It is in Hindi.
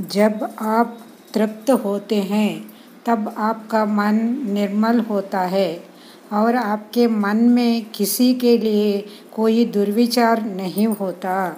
जब आप तृप्त होते हैं, तब आपका मन निर्मल होता है और आपके मन में किसी के लिए कोई दुर्विचार नहीं होता।